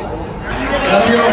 やめよう